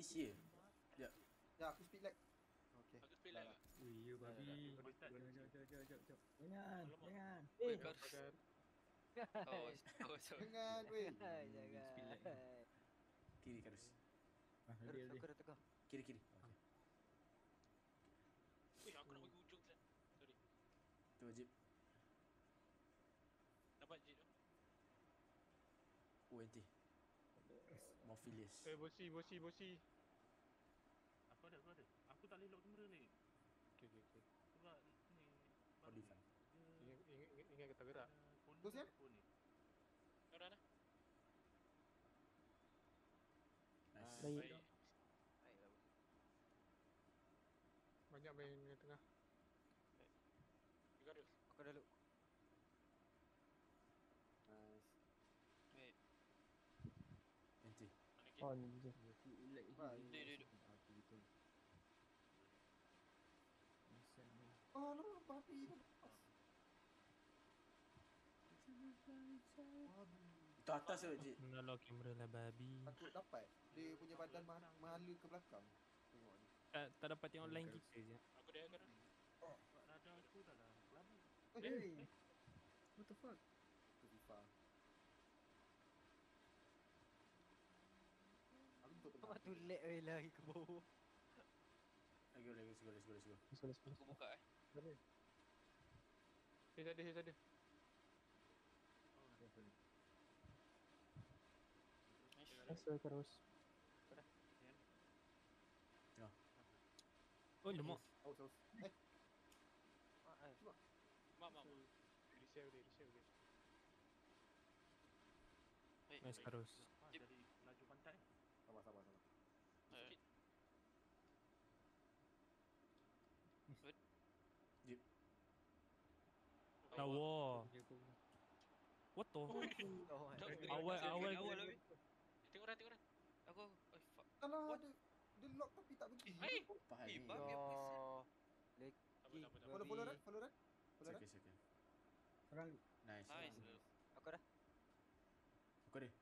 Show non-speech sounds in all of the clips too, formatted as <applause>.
this year. Ya. Ya, aku speed lag. Okay. Aku speed lag. Ui, you babi. Dah, dah, dah. Jom, jom, jom, jom, jom, jom. Jangan, jangan. Eh, Kau Pakai Oh, oh sorry. Jangan weh. <laughs> Jangan. speed lag. Kiri Karus. Ah, dia, aku dah. Kiri kiri. Weh, aku nak pergi ujung. Sorry. Tu wajib. Dapat je tu. Oh nanti. Morphilius. Eh, bosi, bosi, bosi. Aku ada, aku ada. Aku tak boleh lock kamera ni. Okay, okay, okay. Sebab ni. Kau defend. Ingat, ingat, ingat, ingat kata gerak. Terus, ya? Kau dah dah? Nice. Baik. Baiklah. bos. Banyak main tengah. Juga terus. Aku dah look. Nice. Wait, Nanti. Mana lagi? On je. Lag Baik. Duduk, duduk. Ah, tu betul. Asal ni. Oh, lu babi dah lepas. Waduh. Itu atas tu wajib. Menolong kamera lah babi. Takut dapat. Dia punya badan ma mahala ke belakang. Tengok ni. Tak, tak dapat tengok line kita je. Aku dah, aku dah. Sebab radar aku dah dah. Eh, what the fuck? Tu FIFA. Aku tutup tengah. Mak tu lag weh lagi ke bawah. Go, let's go, let's go, let's go. Let's go, let's go. Aku buka eh. His ada, his ada. Nice. Let's go terus. Oh, lemak. Aus, aus. Eh, Mak. Mak, mak, mak. Resave dia, resave dia. Nice terus. Mak dari laju pantai. sabar, sabar, sabar. Eh, Lawa. Dia pun What the? Awal, awal. awal. Tengok dah, tengok dah. Aku, oh fuck. Alah, dia, dia lock tapi tak pergi. Eh! Faham Eh, bang. Apa sih? Oh. Tak apa. Follow, follow red, follow red. Follow red. Second, second. Orang Nice. Nice. Aku dah. Aku ada. Dah.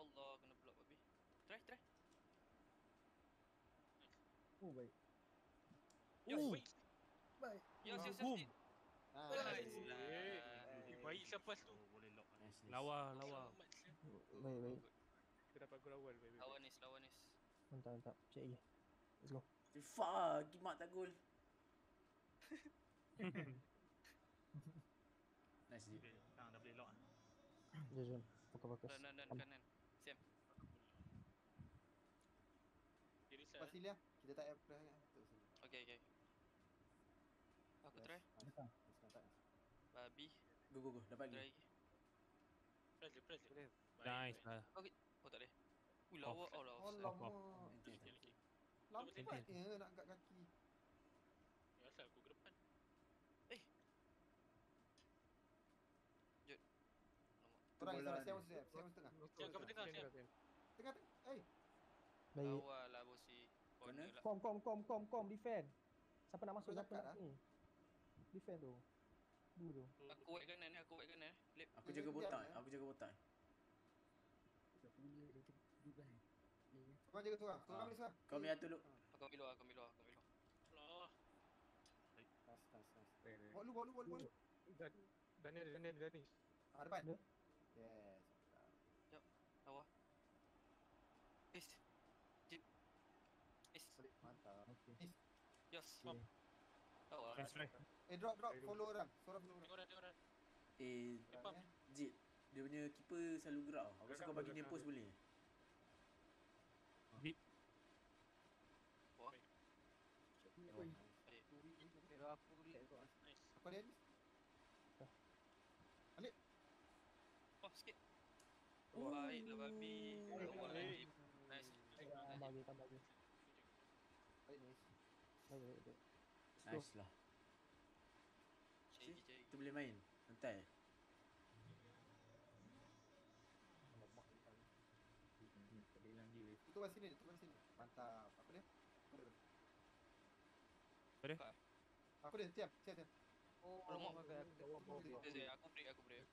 Allah, kena block babi. Try, try. Oh, baik. Oh, Baik. Baik. Yes, yes, yes. Baik lepas tu. Boleh lock. Nice, nice. Lawa, lawa. Baik, baik. Kita dapat gol. Lawan ni, lawan ni. Mantap, mantap. Cek lagi. Let's go. FIFA, gimak tak gol. <laughs> nice, Jip. Okay, dah, dah boleh lock. ah. Jom, jom. Dan, dan, kanan. Reset. Lepas Ilya, kita tak apply. Betul sini. Okay, okay. Aku Yes, try. nice. Babi. Go, go, go. Dapat lagi. Press dia, press dia. Baik, Nice lah. Oh, tak boleh. Ui, lawa. Oh, lawa. Alamak. Lagi. Lampatnya nak angkat kaki. Ya, asal aku ke depan. Orang bola Islam ni. siapa siap? Siapa tengah? Siap, kau tengah, siap. Tengah tengah. Eh, Baik. Lawa lah, bosi. Corner? Lah. Kom, kom, kom, kom, kom. Defend. Siapa nak masuk, siapa nak ni. Defend tu. Tu. Aku wet kanan ni, aku wet kanan. Lip. Aku jaga botak. Aku jaga botak. tak punya dia tu juga eh. Ni eh. Kau jaga seorang. Seorang Ah. boleh seorang. Kau punya tu look. Aku ambil luar, aku ambil luar, aku ambil luar. Allah. Nice, nice. Fair, eh. Bawa lu, bawa lu, bawa lu, Daniel, Daniel, Daniel. Ah, depan. Yes. Lawa. Is. Jip. Is. Mantap. Okay. Yes. Lawa. Nice try. Eh, drop, drop. Follow orang. Seorang follow orang. Tengok dah. Eh. Jit. Dia punya keeper selalu gerak. tau. Aku rasa kau bagi dia post boleh. Deep. Wah. Baik. Pero aku lag kau. Nice. Aku ada ni. Oh, sikit. Baiklah, babi. Lawa lagi. Nice. Tambah lagi, tambah lagi. Balik ni. Baik, baik, baik. Nice lah. Cari, See? cari. Kita boleh main. Santai. tak hilang dia. kat sini, itu kat sini. Mantap. Apa dia? Apa dia? Apa dia? Aku dia, siap, siap, siap. Oh. Aku tak Aku dia. Dia, dia, Aku break, aku break.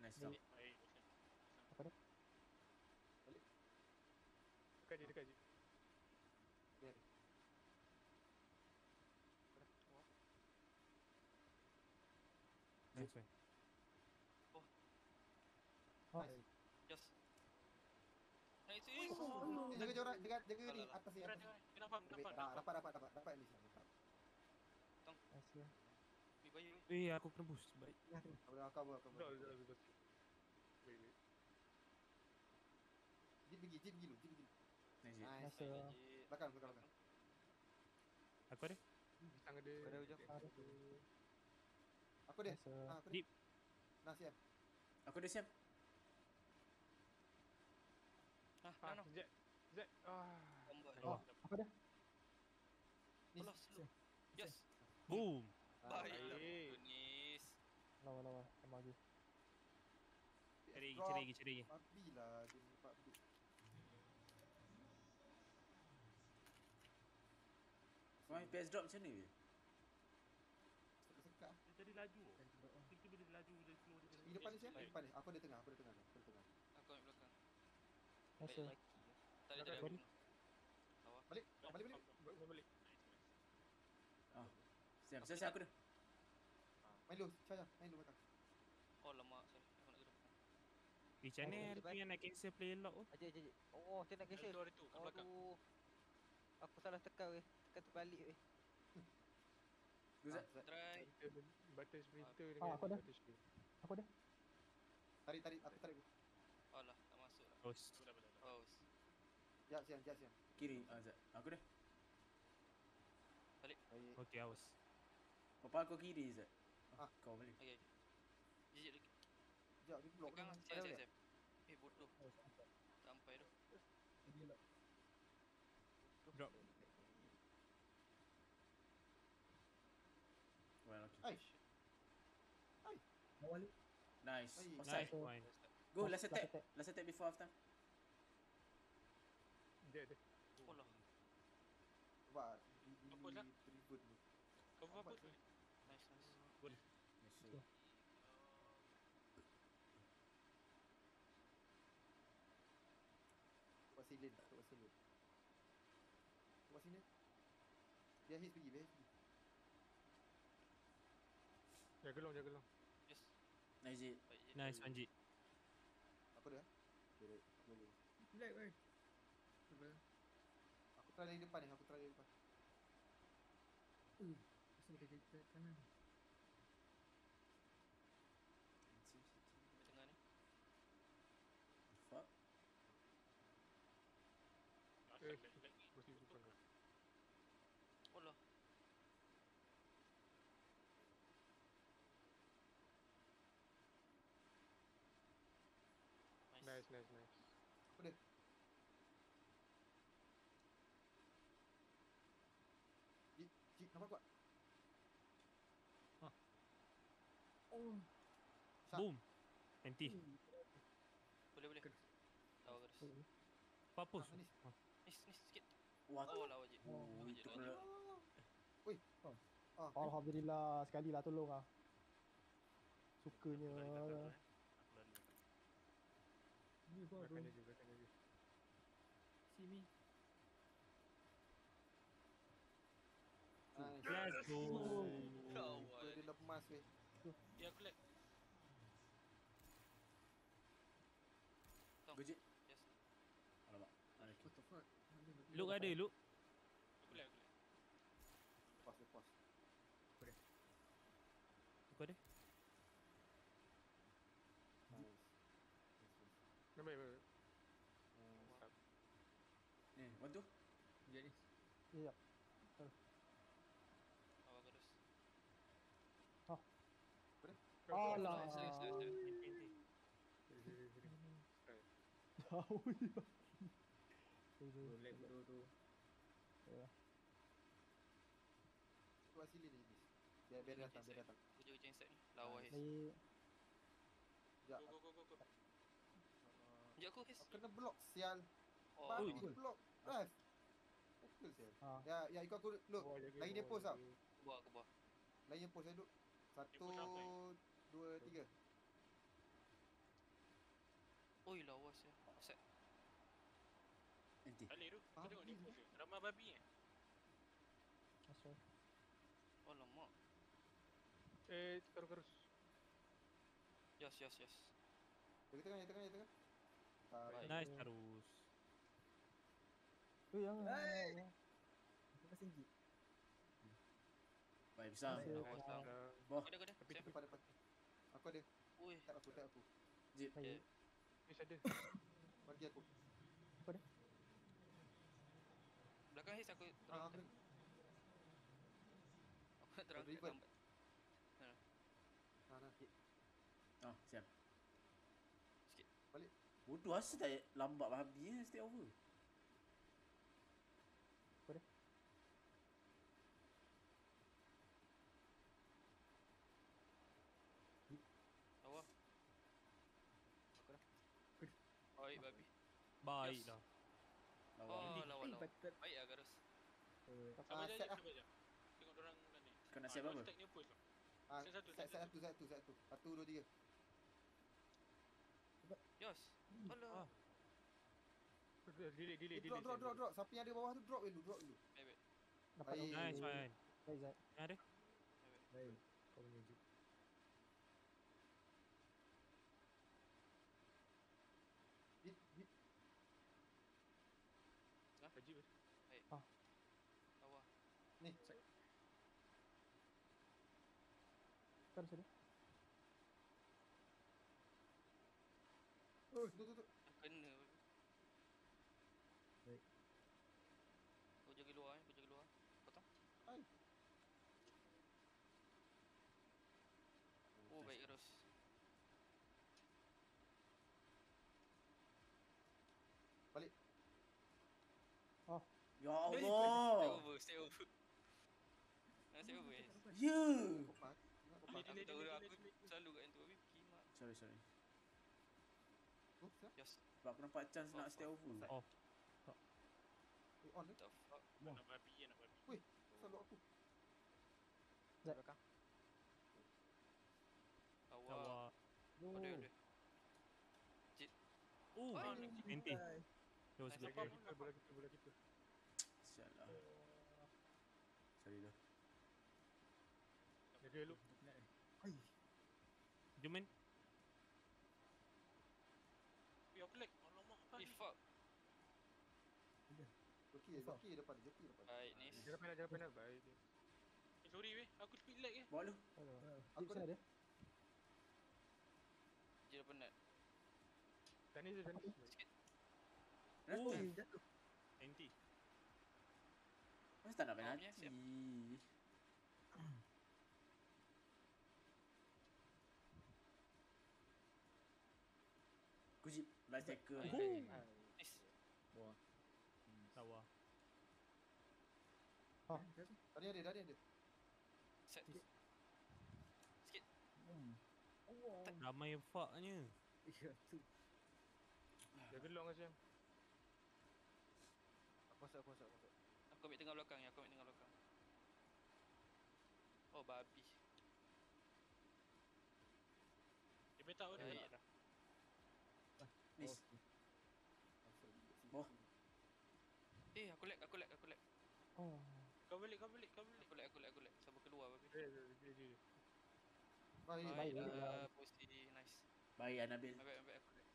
Nice stop. Baik. Apa dia? Dekat je, dekat je. Biar. Nice one. Oh, Just. Nice. Eh, Oh. Jaga jaga jaga jaga ni atas ni ah, Kenapa? dapat dapat dapat dapat ni dapat. nice ya. Eh, aku kena boost. Baik. Boleh akal boleh akal. Dah, dah, dah, dah. Wait, wait. Jit pergi, jit pergi lu, jit pergi. Nice. Nice. Nice ya. Belakang belakang belakang. Aku ada. Bintang ada. Pada hujung. Ada. Aku dia. Nice ya. Ah, aku Deep. dia. Nah, siap. Aku dah siap. Ah, Ah, no. Zek. Zek. Ah. Combat. Oh, apa dia? Ni. Yes. Boom. Ah, baik. Tunis. Lawa lawa sama lagi. Cari lagi, cari lagi, cari lagi. Papi lah dia main PS drop macam ni je? Sekat-sekat. Dia jadi laju. Tiba-tiba dia laju, dia slow, dia Di depan ni siap, di depan ni. Aku ada tengah, aku ada tengah, aku ada tengah. Aku ambil belakang. Nice ya. Tak ada, tak ada. Balik, ah, balik balik. Balik. Siap, siap, siap aku dah. Main dulu, Syah, main dulu belakang. Oh, lama. Sorry. Aku nak gerak. Eh, macam mana Oh, ada punya nak cancel player lock tu? Aje aje aje. Oh, dia nak cancel. Aduh. Aku salah tekan weh. Tekan terbalik weh. Zat. Ah. Try. Butter sprinter Ah, dengan aku ada. Aku ada. Tarik, tarik, aku tarik. Alah, tak masuk lah. Oh, Boleh, boleh. Oh, Jap, siap, jap, siap. Kiri, ah Zat. Aku dah. Baik. okay, awas. Bapa kau kiri Zat. Ah, Ah. kau balik. okay. Jijik lagi. Jap, dia block. Belakang, ni. siap, siap, siap. Eh, bodoh. Sampai tu. Drop. Nice. Offside. Nice one. Go, last Last attack. Last attack before half time. Dia ada. Oh lah. Sebab di di Apa, tribun. Kau buat apa? Lambat Nice, nice. Nice. Buat silin, buat silin. Buat sini. Biar hit pergi, biar hit pergi. Jaga long, jaga long. Yes. Nice one, Jit. Dah. Okay, baik. Aku boleh. Black kan? Aku try dari depan ni, aku try dari depan. Uh, Asal dia ke kanan. Di tengah ni. Fuck. Eh, mesti bukan kau. Oh lah. Nice, nice, nice. Apa dia? Jit, jit, nampak kuat? Oh, Sat. Boom. Anti. Boleh, boleh. Lawa garis. Apa pun. Ah. Nis, nis sikit. Wah, Oh, lawa je. Oh, Lawa je, kena Ah, Alhamdulillah sekali lah tolong ah. Sukanya. Eh. Ni bro. Belakang jaga. See me. nice. Let's go. Kau, Kau dia lemas weh. Ya, aku lag. Jit. Yes. Alamak. Okay. What the fuck? Ada. Look ada, look. Aku lag, aku lag. Lepas, lepas. Aku ada. Nice. Baik, baik, baik. Ni, one two. Sekejap ni. Ya, ya. Alah. Nice, nice, nice, nice. Anti, anti. Jaga, jaga, jaga. Dia. Bro, lag bro tu. Buat sini ni. Biar, biar dia datang, biar datang. Jaga chain set ni. Lawa Hes. Ni Sekejap. Go, go, go, go, Sekejap aku Hes. Kena block, sial. Oh, aku block. Drive. Betul sial. Ah. Ya, ya ikut aku look. Lagi dia post tau. buat, aku buat. Lain yang post saya duduk. Satu, eh? dua, tiga. Oi lawas ya. Nanti. Balik tu. Kau Ah, tengok ni ni. Ramai babi eh. That's right. Oh lama. Eh, terus-terus. Yes yes yes. Jaga tengah, jaga tengah, jaga tengah. Ah, Baik. Nice terus. Tu yang Hey! Lepas tinggi. Baik. Dah. Boh. Ada ada. Tapi. Depan, depan. Aku ada. Oi. Tak aku, tak aku. Baik. Eh, Miss ada. Bagi aku. Belakang his aku Ah, terang. aku Aku nak terang ribbon. lambat. Ah, nah. Oh, siap. Sikit. Balik. Bodoh asal tak lambat babi eh stay over. Lawa. Aku dah. Baik babi. Baiklah. Lawa. Oh Eh, lawa lawa. patut. Baik lah Garus. Oh, Sabar Ah, je, lah. sabar je. Tengok dorang ni. Kau nak Ah, siap apa? push. Ah, Set satu, set, set set satu, set satu, set satu. Satu, dua, tiga. Yos. Alah. Ah. Delay, delay, Eh, delay. drop, drop, drop, drop. Siapa yang ada bawah tu, drop dulu, drop dulu. Baik baik. dapat. Nice one. Baik Zat. Yang ada? Baik. Kau punya je. Hit, hit. Haji bos. Lawa. Ni. Kan sini. Oh, tu, tu, tu. Kena. Baik. Kau jaga luar eh, kau jaga luar. Potong. Hai. Oh baik Garus. Ya Stay Allah. over, stay over. Nah, stay over eh. Ya. Aku delay, tahu delay, aku selalu kat yang tu Habib kimak. Sorry, sorry. Oh, siap. Yes. Sebab aku nampak chance nak Off, stay over. Off. Eh, on eh. What the fuck. Nak babi nak babi. Selalu aku. Belakang. Awak. Lawa. Oh, ada ada. Oh, Ah, enti. That was good. Bola kita, bola kita, bola kita. Sialah. Sorry dah. Jaga elok. Jom main. Eh, aku lag. Alamak, apa Eh ni? fuck. Joki, joki depan, joki depan. Baik ni. Jangan penat, jangan penat. Baik. Eh, sorry weh. Aku speed lag eh. Bawa lu. Aku ada. Dah penat. Tanis je, tanis. Rest Oh. jatuh. Enti. Masa tak nak penalti. <clears throat> tackle. Oh. Nice. Lawa. Tadi ada, tadi ada. Set. Sikit. Ramai fucknya. Ya tu. Jaga long lah, Syam. Aku masuk, aku masuk, aku masuk. Aku ambil tengah belakang ya, aku ambil tengah belakang. Oh babi. Dia betak oh, dia dah. Miss. Oh. Eh aku lag, aku lag, aku lag. Oh. Kau balik, kau balik, kau balik. Aku lag, aku lag, aku lag. Sabar keluar babi. Eh, dia, dia, dia. Baik, Baik baik. dah, posisi nice. Baik Anabil. Ambil, ambil aku lag.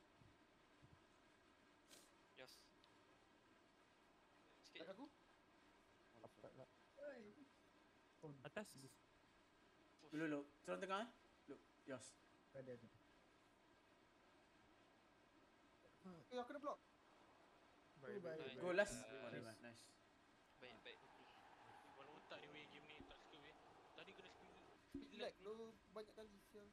Yes. Sikit. Tak aku? Dapat lah. Atas. Lu lu. Serang tengah eh. Lu. Yos. Ada, ada. Eh, aku dah block. Baik, baik, baik. Go last. Nice. Whatever. Nice. Baik, baik. Walau otak dia weh game ni tak suka weh. Tadi kena speed Speed lag lu banyak kali sial.